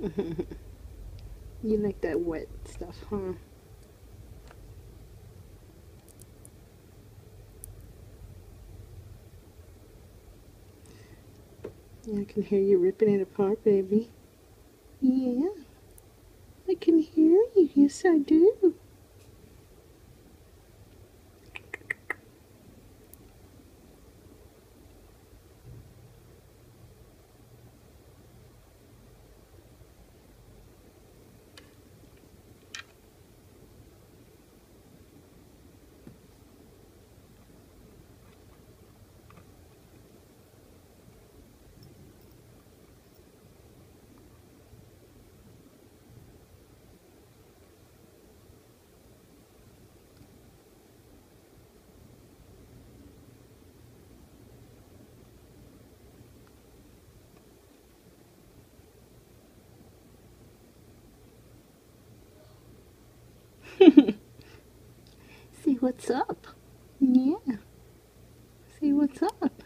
you like that wet stuff, huh? Yeah, I can hear you ripping it apart, baby. Yeah. I can hear you. Yes, I do. See what's up. Yeah. See what's up.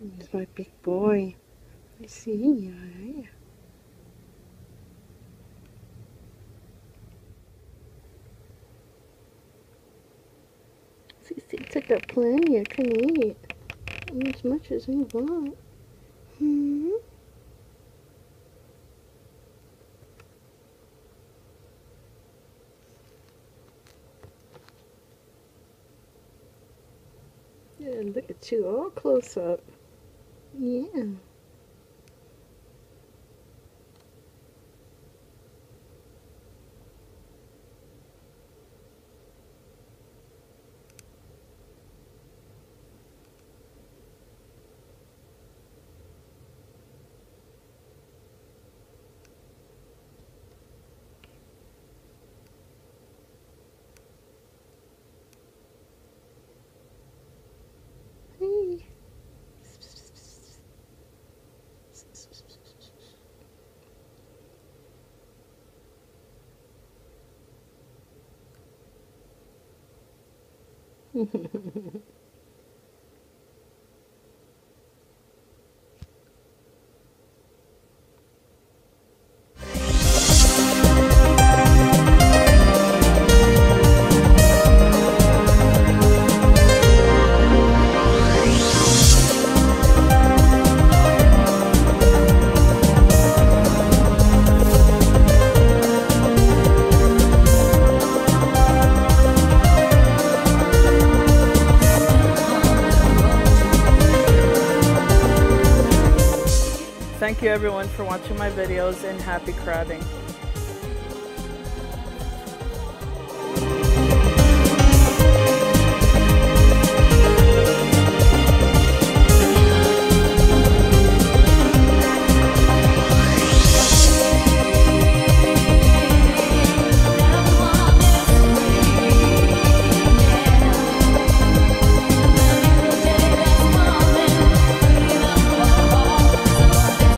He's my big boy. I see you. Yeah. See, see, I got plenty. I can eat. As much as you want. Hmm. Yeah, look at you all close up. Yeah. Hey. Thank you everyone for watching my videos and happy crabbing.